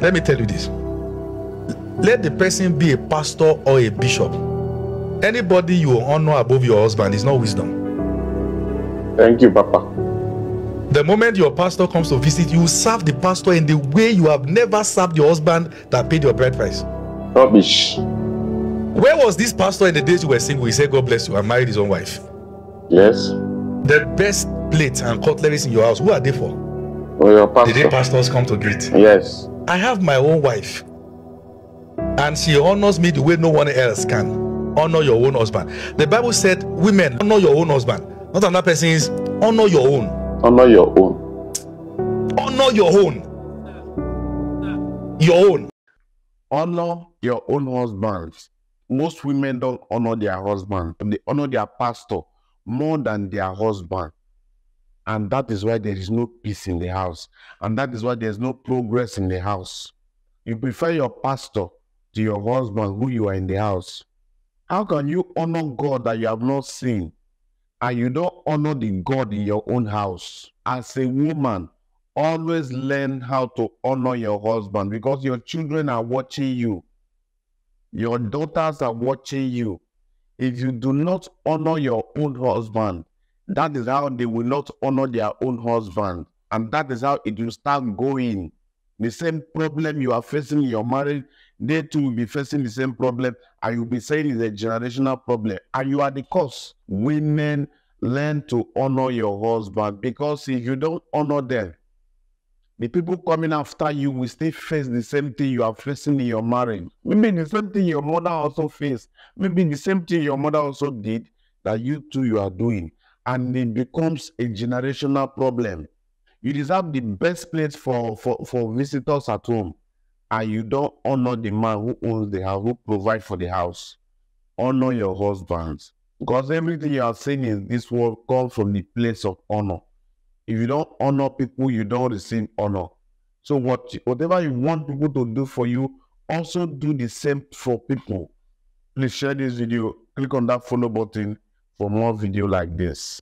Let me tell you this. Let the person be a pastor or a bishop. Anybody you honor above your husband is not wisdom. Thank you, Papa. The moment your pastor comes to visit, you serve the pastor in the way you have never served your husband that paid your bride price. Rubbish. Where was this pastor in the days you were single? He said, God bless you, I married his own wife. Yes. The best plates and cutleries in your house, who are they for? For your The day pastor. pastors come to greet. Yes. I have my own wife, and she honors me the way no one else can. Honor your own husband. The Bible said, Women, honor your own husband. Not another person's, honor your own. Honor your own. Honor your own. Your own. honor your own husbands. Most women don't honor their husband, they honor their pastor more than their husband. And that is why there is no peace in the house. And that is why there's no progress in the house. You prefer your pastor to your husband who you are in the house. How can you honor God that you have not seen? And you don't honor the God in your own house. As a woman, always learn how to honor your husband because your children are watching you. Your daughters are watching you. If you do not honor your own husband, that is how they will not honor their own husband. And that is how it will start going. The same problem you are facing in your marriage, they too will be facing the same problem. And you'll be saying it's a generational problem. And you are the cause. Women learn to honor your husband because if you don't honor them, the people coming after you will still face the same thing you are facing in your marriage. Maybe the same thing your mother also faced. Maybe the same thing your mother also did that you too you are doing. And it becomes a generational problem. You deserve the best place for, for, for visitors at home. And you don't honor the man who owns the house, who provides for the house. Honor your husbands. Because everything you are saying in this world comes from the place of honor. If you don't honor people, you don't receive honor. So what whatever you want people to do for you, also do the same for people. Please share this video. Click on that follow button for more video like this.